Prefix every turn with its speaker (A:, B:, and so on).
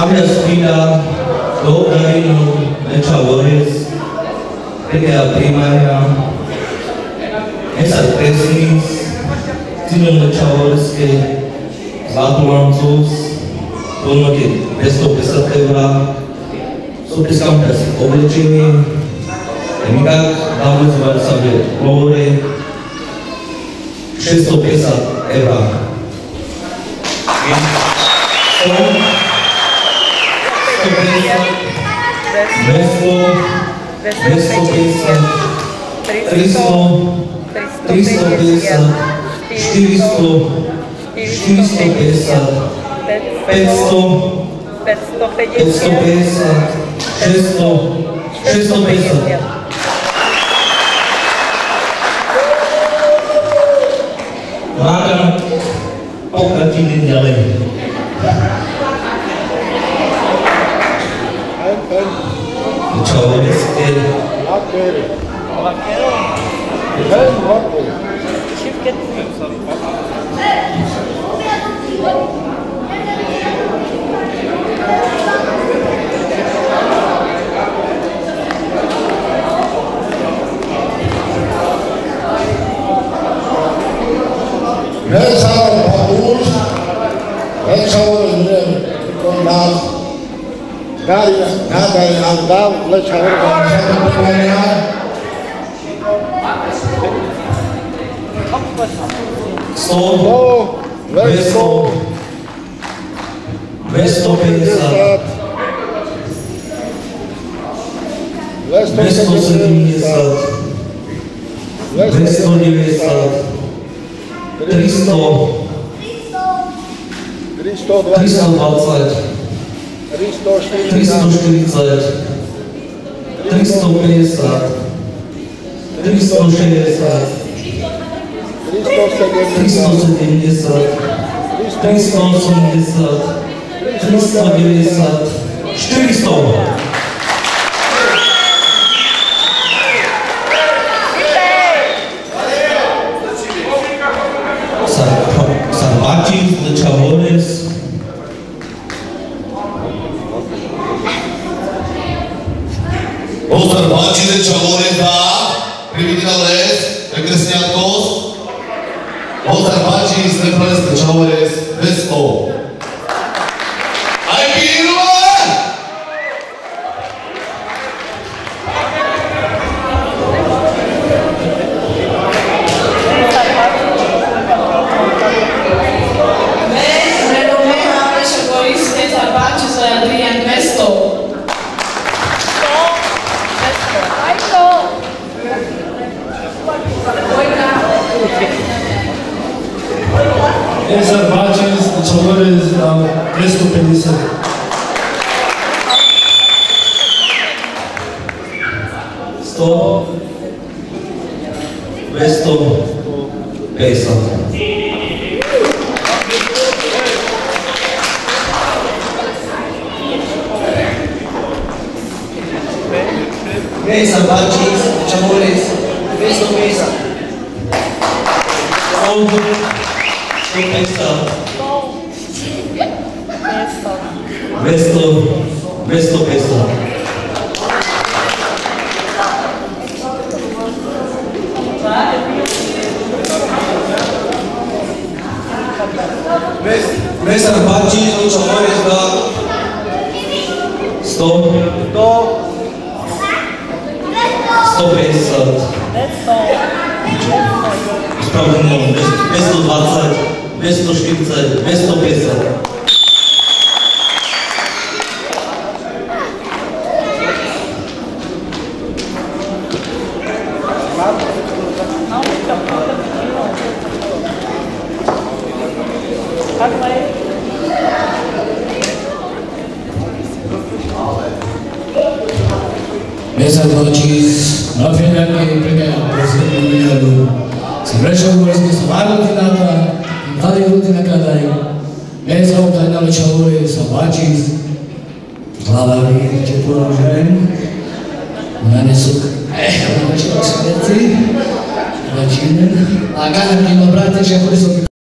A: Amnestina, Go Arino, Nature Warriors, Pekea Primaria, Essa Presidents, Tino Nature Warriors के सात मानसूस दोनों के बेस्ट ऑफ़ बेस्ट के बड़ा सो डिस्काउंटर्स ओबलेची में इनका दावत वाले सब लोगों ने छह सौ पैसा एवरा Cristo pesa, Cristo pesa, Cristo, Cristo pesa, pesto, pesto pesa, gesto, gesto pesa. sabores que... Vaquero. Vaquero. Vaquero. Şirket mi?
B: dal, let's have it again.
A: Slow, let's go. 250. 270. 290. 300. 320. 340. 340. Cristo pensa. Cristo pensa. Cristo se dimisa. Cristo se dimisa. Cristo dimisa. Cristo. Cristo. mesa, batis, chamores, mesa, mesa. Fogo, compensação. Vesto, vesto, vesto.